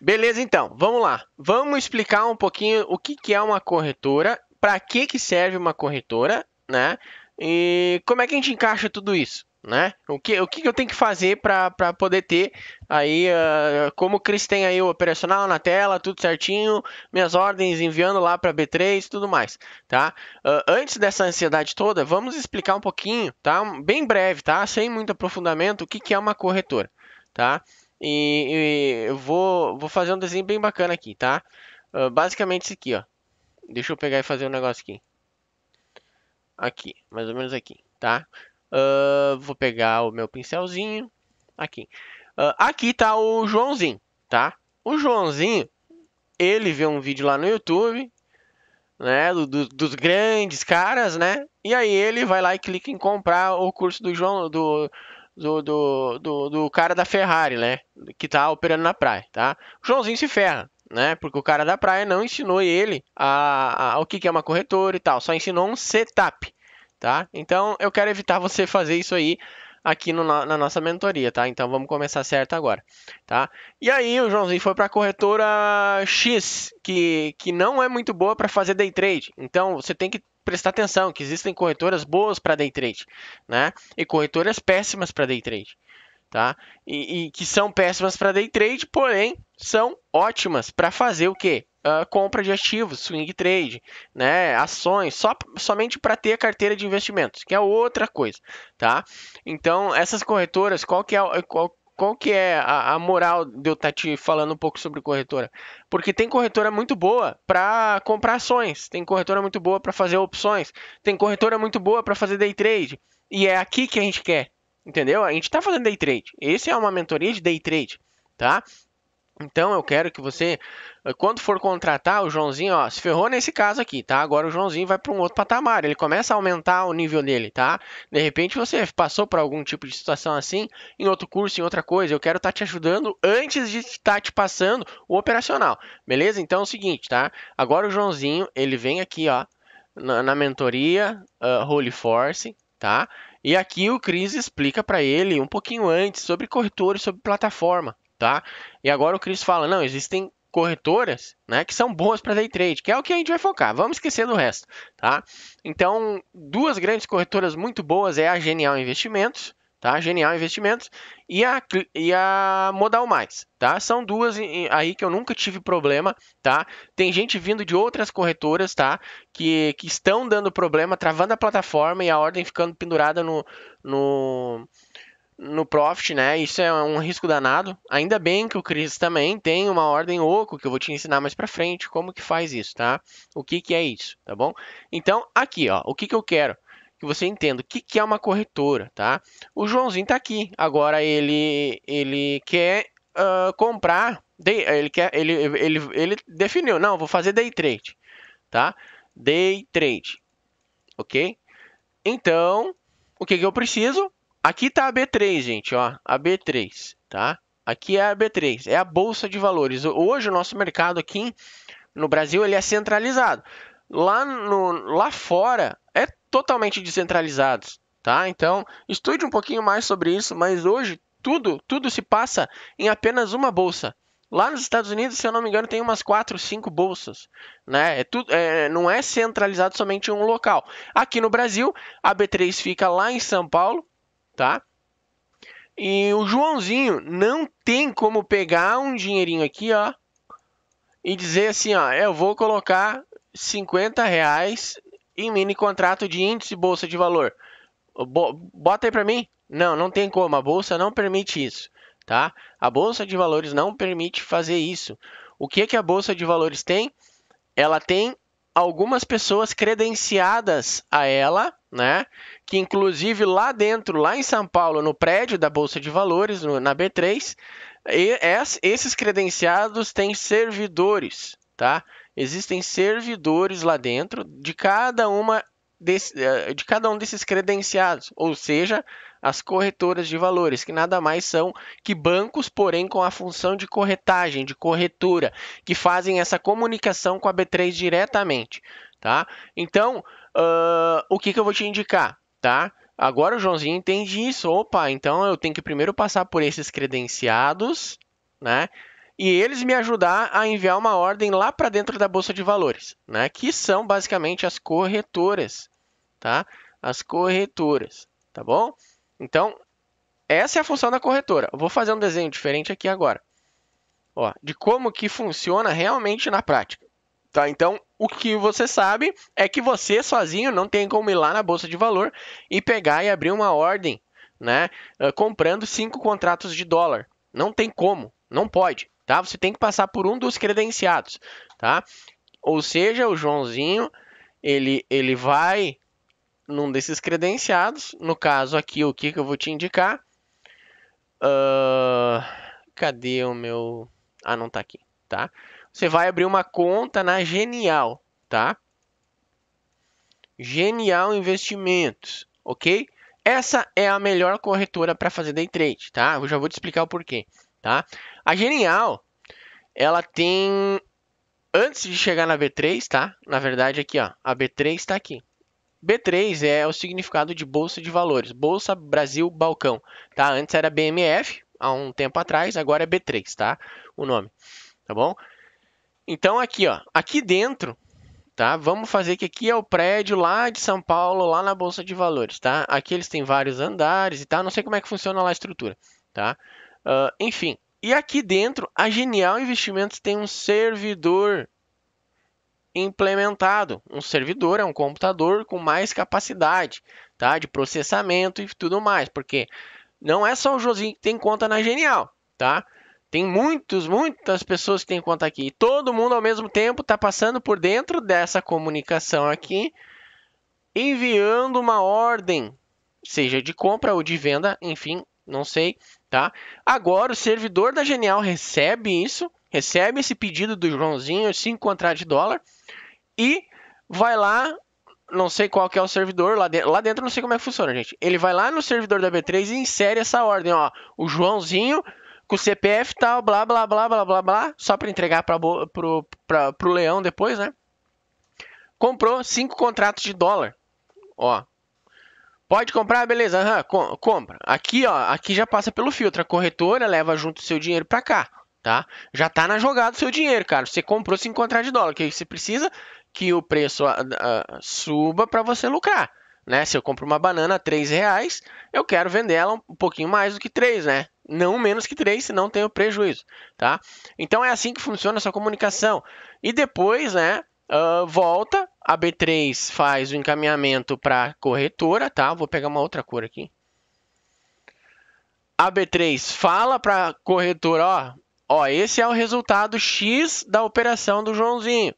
Beleza, então, vamos lá. Vamos explicar um pouquinho o que, que é uma corretora, para que, que serve uma corretora, né? E como é que a gente encaixa tudo isso, né? O que, o que eu tenho que fazer para poder ter aí, uh, como o Cris tem aí o operacional na tela, tudo certinho, minhas ordens enviando lá para B3 tudo mais, tá? Uh, antes dessa ansiedade toda, vamos explicar um pouquinho, tá? Bem breve, tá? Sem muito aprofundamento, o que, que é uma corretora, tá? E, e eu vou, vou fazer um desenho bem bacana aqui, tá? Uh, basicamente isso aqui, ó. Deixa eu pegar e fazer um negócio aqui. Aqui, mais ou menos aqui, tá? Uh, vou pegar o meu pincelzinho. Aqui. Uh, aqui tá o Joãozinho, tá? O Joãozinho, ele vê um vídeo lá no YouTube, né? Do, do, dos grandes caras, né? E aí ele vai lá e clica em comprar o curso do João, do, do, do, do, do, cara da Ferrari, né? Que tá operando na praia, tá? O Joãozinho se ferra, né? Porque o cara da praia não ensinou ele a, a, o que, que é uma corretora e tal, só ensinou um setup, tá? Então eu quero evitar você fazer isso aí aqui no, na nossa mentoria, tá? Então vamos começar certo agora, tá? E aí o Joãozinho foi para a corretora X, que, que não é muito boa para fazer day trade. Então você tem que prestar atenção que existem corretoras boas para day trade, né? E corretoras péssimas para day trade, tá? E, e que são péssimas para day trade, porém são ótimas para fazer o quê? Uh, compra de ativos, swing trade, né, ações, só, somente para ter a carteira de investimentos, que é outra coisa, tá? Então, essas corretoras, qual que é, qual, qual que é a, a, moral de eu estar tá te falando um pouco sobre corretora? Porque tem corretora muito boa para comprar ações, tem corretora muito boa para fazer opções, tem corretora muito boa para fazer day trade. E é aqui que a gente quer, entendeu? A gente está fazendo day trade. Esse é uma mentoria de day trade, tá? Então eu quero que você, eh, quando for contratar o Joãozinho, ó, se ferrou nesse caso aqui, tá? Agora o Joãozinho vai para um outro patamar, ele começa a aumentar o nível dele, tá? De repente você passou por algum tipo de situação assim, em outro curso, em outra coisa, eu quero estar tá te ajudando antes de estar tá te passando o operacional, beleza? Então é o seguinte, tá? Agora o Joãozinho, ele vem aqui, ó, na, na mentoria uh, Holy Force, tá? E aqui o Cris explica para ele um pouquinho antes sobre corretores, sobre plataforma, tá? E agora o Cris fala, não, existem corretoras, né, que são boas para day trade, que é o que a gente vai focar. Vamos esquecer do resto, tá? Então, duas grandes corretoras muito boas é a Genial Investimentos, tá? Genial Investimentos e a, e a Modal Mais, tá? São duas aí que eu nunca tive problema, tá? Tem gente vindo de outras corretoras, tá? Que, que estão dando problema, travando a plataforma e a ordem ficando pendurada no, no no Profit, né? Isso é um risco danado. Ainda bem que o Cris também tem uma ordem oco que eu vou te ensinar mais para frente como que faz isso, tá? O que que é isso, tá bom? Então, aqui, ó, o que que eu quero que você entenda o que que é uma corretora, tá? O Joãozinho tá aqui. Agora ele ele quer uh, comprar, ele quer ele, ele ele definiu, não, vou fazer day trade, tá? Day trade. OK? Então, o que que eu preciso? Aqui está a B3, gente, ó, a B3, tá? Aqui é a B3, é a bolsa de valores. Hoje o nosso mercado aqui no Brasil ele é centralizado. Lá, no, lá fora é totalmente descentralizado, tá? Então estude um pouquinho mais sobre isso, mas hoje tudo tudo se passa em apenas uma bolsa. Lá nos Estados Unidos, se eu não me engano, tem umas 4, 5 bolsas. Né? É tudo, é, não é centralizado somente em um local. Aqui no Brasil, a B3 fica lá em São Paulo, tá? E o Joãozinho não tem como pegar um dinheirinho aqui, ó, e dizer assim, ó, eu vou colocar 50 reais em mini contrato de índice bolsa de valor. Bota aí para mim. Não, não tem como. A bolsa não permite isso, tá? A bolsa de valores não permite fazer isso. O que que a bolsa de valores tem? Ela tem algumas pessoas credenciadas a ela, né? Que inclusive lá dentro, lá em São Paulo, no prédio da Bolsa de Valores, no, na B3, e, esses credenciados têm servidores, tá? Existem servidores lá dentro de cada uma desse, eh, de cada um desses credenciados, ou seja, as corretoras de valores, que nada mais são que bancos, porém com a função de corretagem, de corretora, que fazem essa comunicação com a B3 diretamente, tá? Então, uh, o que, que eu vou te indicar, tá? Agora o Joãozinho entende isso. Opa, então eu tenho que primeiro passar por esses credenciados, né? e eles me ajudar a enviar uma ordem lá para dentro da bolsa de valores, né? Que são basicamente as corretoras, tá? As corretoras, tá bom? Então, essa é a função da corretora. Eu vou fazer um desenho diferente aqui agora, ó, de como que funciona realmente na prática. Tá? Então, o que você sabe é que você sozinho não tem como ir lá na bolsa de valor e pegar e abrir uma ordem, né, comprando cinco contratos de dólar. Não tem como, não pode, tá? Você tem que passar por um dos credenciados, tá? Ou seja, o Joãozinho, ele ele vai num desses credenciados. No caso aqui, o que, que eu vou te indicar? Uh, cadê o meu? Ah, não tá aqui, tá? você vai abrir uma conta na Genial, tá? Genial Investimentos, ok? Essa é a melhor corretora para fazer day trade, tá? Eu já vou te explicar o porquê, tá? A Genial, ela tem antes de chegar na B3, tá? Na verdade aqui, ó, a B3 está aqui. B3 é o significado de Bolsa de Valores, Bolsa Brasil Balcão, tá? Antes era BMF, há um tempo atrás, agora é B3, tá? O nome, tá bom? Então aqui, ó, aqui dentro, tá? Vamos fazer que aqui é o prédio lá de São Paulo, lá na Bolsa de Valores, tá? Aqui eles têm vários andares e tal, não sei como é que funciona lá a estrutura, tá? Uh, enfim, e aqui dentro, a Genial Investimentos tem um servidor implementado. Um servidor é um computador com mais capacidade, tá? De processamento e tudo mais, porque não é só o Josinho que tem conta na Genial, tá? Tem muitos, muitas pessoas que têm conta aqui. E todo mundo ao mesmo tempo está passando por dentro dessa comunicação aqui, enviando uma ordem, seja de compra ou de venda, enfim, não sei, tá? Agora o servidor da Genial recebe isso, recebe esse pedido do Joãozinho, 5 contratos de dólar, e vai lá, não sei qual que é o servidor, lá dentro, lá dentro não sei como é que funciona, gente. Ele vai lá no servidor da B3 e insere essa ordem, ó, o Joãozinho com o CPF tal, blá, blá, blá, blá, blá, blá, só para entregar para pro, pra, pro leão depois, né? Comprou cinco contratos de dólar, ó. Pode comprar, beleza, uhum, com, compra. Aqui, ó, aqui já passa pelo filtro. A corretora leva junto o seu dinheiro para cá, tá? Já tá na jogada o seu dinheiro, cara. Você comprou cinco contratos de dólar, que você precisa que o preço uh, uh, suba para você lucrar. Né? Se eu compro uma banana a 3 reais, eu quero vender ela um pouquinho mais do que 3, né? não menos que 3, senão tenho prejuízo, tá? Então é assim que funciona essa comunicação. E depois, né, uh, volta, a B3 faz o encaminhamento para corretora, tá? Vou pegar uma outra cor aqui. A B3 fala para corretora, ó, ó, esse é o resultado X da operação do Joãozinho.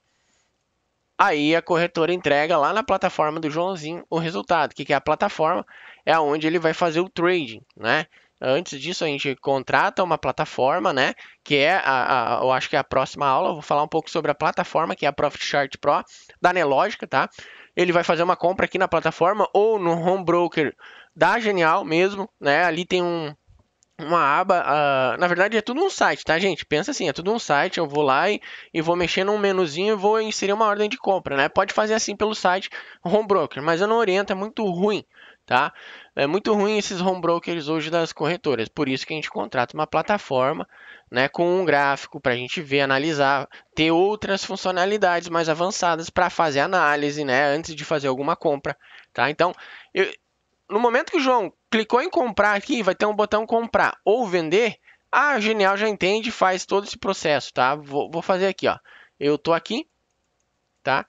Aí a corretora entrega lá na plataforma do Joãozinho o resultado. O que é a plataforma? É onde ele vai fazer o trading, né? Antes disso, a gente contrata uma plataforma, né? Que é, a, a, eu acho que é a próxima aula. Eu vou falar um pouco sobre a plataforma, que é a Profit Chart Pro da Nelogica, tá? Ele vai fazer uma compra aqui na plataforma ou no home broker da Genial mesmo, né? Ali tem um, uma aba, uh, na verdade é tudo um site, tá, gente? Pensa assim, é tudo um site, eu vou lá e, e vou mexer num menuzinho e vou inserir uma ordem de compra, né? Pode fazer assim pelo site home broker, mas eu não oriento, é muito ruim, tá? É muito ruim esses home brokers hoje das corretoras, por isso que a gente contrata uma plataforma né, com um gráfico para a gente ver, analisar, ter outras funcionalidades mais avançadas para fazer análise né, antes de fazer alguma compra. Tá? Então, eu, no momento que o João clicou em comprar aqui, vai ter um botão comprar ou vender, a Genial já entende faz todo esse processo. Tá? Vou, vou fazer aqui. Ó. Eu estou aqui, tá?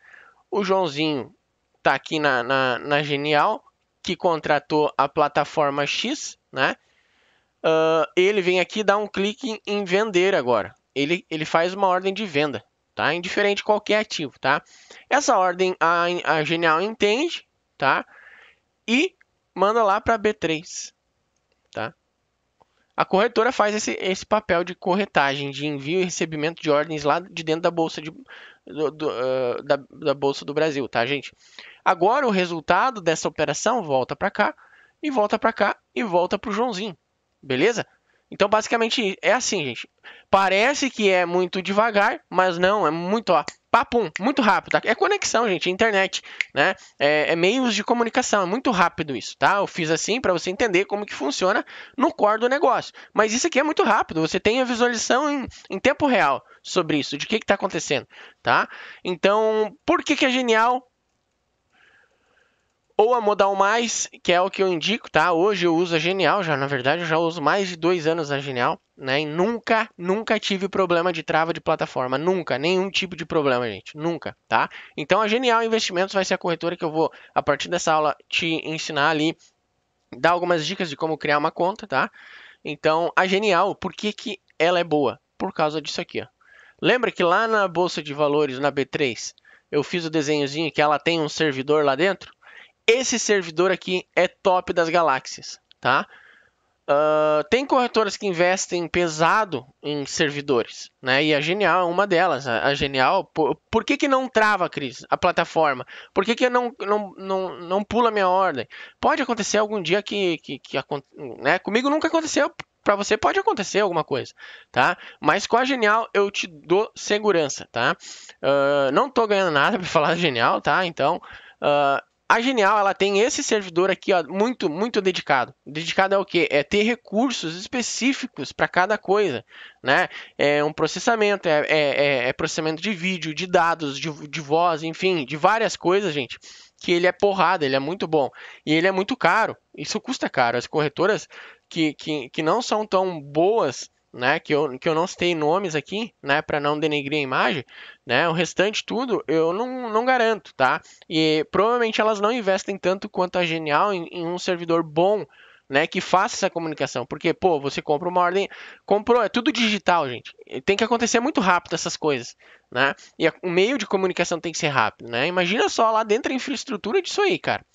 o Joãozinho está aqui na, na, na Genial, que contratou a plataforma X, né? Uh, ele vem aqui dar um clique em vender agora. Ele, ele faz uma ordem de venda, tá? Indiferente de qualquer ativo, tá? Essa ordem a, a Genial entende, tá? E manda lá para B3, tá? A corretora faz esse, esse papel de corretagem, de envio e recebimento de ordens lá de dentro da bolsa de, do, do, uh, da, da bolsa do Brasil, tá, gente? Agora o resultado dessa operação volta para cá e volta para cá e volta para o Joãozinho, beleza? Então basicamente é assim, gente. Parece que é muito devagar, mas não, é muito, ó, papum, muito rápido. Tá? É conexão, gente, é internet, né? É, é, meios de comunicação, é muito rápido isso, tá? Eu fiz assim para você entender como que funciona no core do negócio. Mas isso aqui é muito rápido, você tem a visualização em, em tempo real sobre isso, de o que está acontecendo, tá? Então, por que, que é genial? Ou a Modal Mais, que é o que eu indico, tá? Hoje eu uso a Genial, já na verdade eu já uso mais de dois anos a Genial, né? E nunca, nunca tive problema de trava de plataforma, nunca, nenhum tipo de problema, gente, nunca, tá? Então a Genial Investimentos vai ser a corretora que eu vou, a partir dessa aula, te ensinar ali, dar algumas dicas de como criar uma conta, tá? Então a Genial, por que, que ela é boa? Por causa disso aqui, ó. Lembra que lá na Bolsa de Valores, na B3, eu fiz o desenhozinho que ela tem um servidor lá dentro? Esse servidor aqui é top das galáxias, tá? Uh, tem corretoras que investem pesado em servidores, né? E a Genial é uma delas. A, Genial, por, por, que, que não trava, Cris, a plataforma? Por que, que não, não, não, não pula minha ordem? Pode acontecer algum dia que, que, que né? Comigo nunca aconteceu. Para você pode acontecer alguma coisa, tá? Mas com a Genial eu te dou segurança, tá? Uh, não tô ganhando nada para falar da Genial, tá? Então uh, a Genial, ela tem esse servidor aqui, ó, muito, muito dedicado. Dedicado ao quê? É ter recursos específicos para cada coisa, né? É um processamento, é, é, é, é processamento de vídeo, de dados, de, de voz, enfim, de várias coisas, gente, que ele é porrada, ele é muito bom. E ele é muito caro, isso custa caro. As corretoras que, que, que não são tão boas né, que eu, que eu não citei nomes aqui, né, para não denegrir a imagem, né, o restante tudo eu não, não garanto, tá? E provavelmente elas não investem tanto quanto a Genial em, em um servidor bom, né, que faça essa comunicação, porque, pô, você compra uma ordem, comprou, é tudo digital, gente, tem que acontecer muito rápido essas coisas, né, e o meio de comunicação tem que ser rápido, né, imagina só lá dentro a infraestrutura disso aí, cara,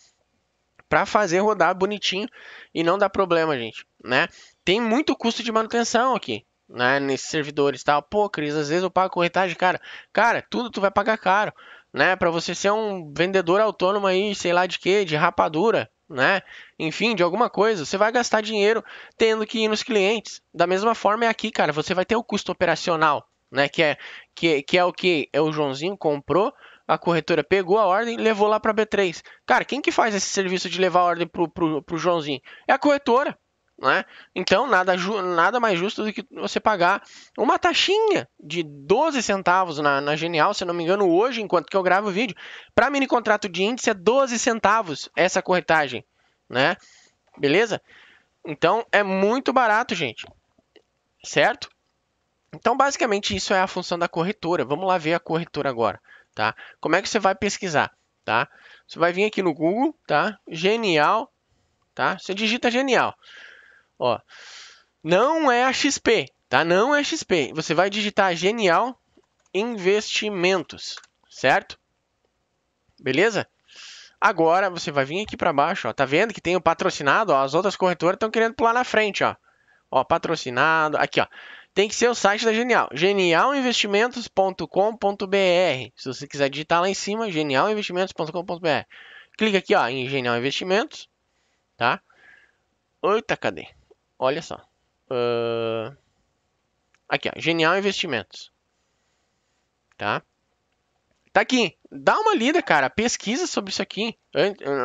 para fazer rodar bonitinho e não dar problema, gente, né? Tem muito custo de manutenção aqui, né? Nesses servidores tal. Pô, Cris, às vezes eu pago corretagem, cara. Cara, tudo tu vai pagar caro, né? Para você ser um vendedor autônomo aí, sei lá de quê, de rapadura, né? Enfim, de alguma coisa, você vai gastar dinheiro tendo que ir nos clientes. Da mesma forma é aqui, cara, você vai ter o custo operacional, né? Que é, que, que é o que é o Joãozinho comprou, a corretora pegou a ordem levou lá para B3. Cara, quem que faz esse serviço de levar a ordem pro, pro, pro Joãozinho? É a corretora. Né? Então, nada, nada mais justo do que você pagar uma taxinha de 12 centavos na, na Genial, se não me engano, hoje, enquanto que eu gravo o vídeo. Para mini contrato de índice é 12 centavos essa corretagem. Né? Beleza? Então, é muito barato, gente. Certo? Então, basicamente, isso é a função da corretora. Vamos lá ver a corretora agora. Tá? Como é que você vai pesquisar? Tá? Você vai vir aqui no Google, tá? Genial, tá? Você digita Genial. Ó, não é a XP, tá? Não é XP. Você vai digitar Genial Investimentos, certo? Beleza? Agora você vai vir aqui para baixo, ó. Tá vendo que tem o patrocinado? Ó, as outras corretoras estão querendo pular na frente, ó. Ó, patrocinado. Aqui, ó. Tem que ser o site da Genial. genialinvestimentos.com.br. Se você quiser digitar lá em cima, genialinvestimentos.com.br. Clica aqui, ó, em Genial Investimentos, tá? Eita, cadê? Olha só. Uh... Aqui, ó, Genial Investimentos. Tá? Tá aqui. Dá uma lida, cara. Pesquisa sobre isso aqui.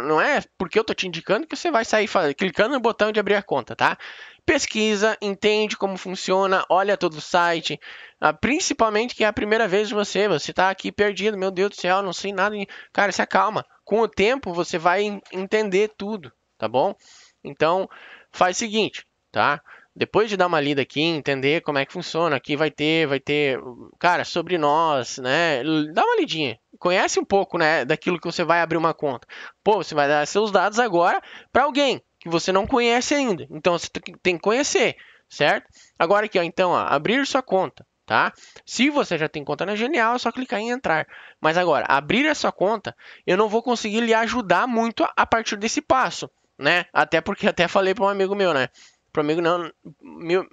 Não é porque eu tô te indicando que você vai sair clicando no botão de abrir a conta, tá? Pesquisa, entende como funciona, olha todo o site. Ah, principalmente que é a primeira vez de você. Você tá aqui perdido, meu Deus do céu, não sei nada. Cara, se acalma. Com o tempo você vai entender tudo, tá bom? Então, faz o seguinte tá? Depois de dar uma lida aqui, entender como é que funciona, aqui vai ter, vai ter, cara, sobre nós, né? Dá uma lidinha. Conhece um pouco, né, daquilo que você vai abrir uma conta. Pô, você vai dar seus dados agora para alguém que você não conhece ainda. Então você tem que conhecer, certo? Agora aqui, ó, então, ó, abrir sua conta, tá? Se você já tem conta na Genial, é só clicar em entrar. Mas agora, abrir essa conta, eu não vou conseguir lhe ajudar muito a partir desse passo, né? Até porque até falei para um amigo meu, né? Para amigo não, meu,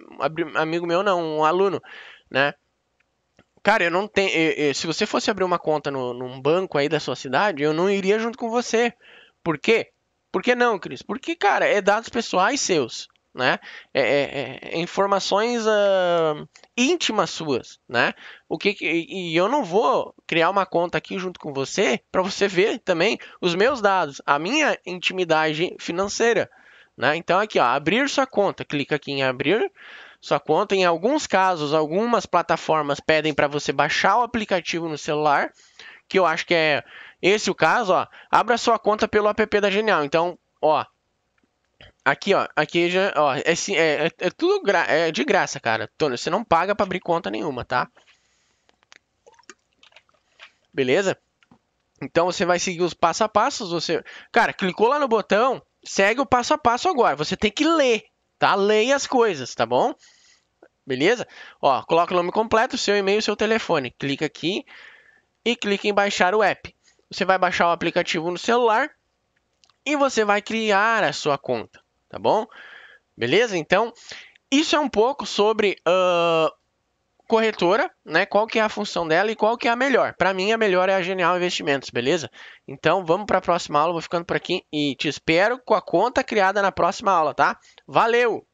amigo meu não, um aluno, né? Cara, eu não tenho. Se você fosse abrir uma conta no, num banco aí da sua cidade, eu não iria junto com você. Por quê? Por que não, Cris? Porque, cara, é dados pessoais seus, né? É, é, é informações uh, íntimas suas, né? O que, e eu não vou criar uma conta aqui junto com você para você ver também os meus dados, a minha intimidade financeira, né? Então aqui, ó, abrir sua conta, clica aqui em abrir sua conta. Em alguns casos, algumas plataformas pedem para você baixar o aplicativo no celular, que eu acho que é esse o caso, ó. Abra sua conta pelo app da Genial. Então, ó, Aqui, ó, aqui já, ó, é, é, é, é tudo gra é de graça, cara. Você não paga para abrir conta nenhuma, tá? Beleza? Então você vai seguir os passo a passos, você, cara, clicou lá no botão, segue o passo a passo agora. Você tem que ler, tá? Leia as coisas, tá bom? Beleza? Ó, coloca o nome completo, seu e-mail, seu telefone. Clica aqui e clica em baixar o app. Você vai baixar o aplicativo no celular e você vai criar a sua conta tá bom? Beleza? Então, isso é um pouco sobre uh, corretora, né? Qual que é a função dela e qual que é a melhor. Para mim, a melhor é a Genial Investimentos, beleza? Então, vamos para a próxima aula. Vou ficando por aqui e te espero com a conta criada na próxima aula, tá? Valeu!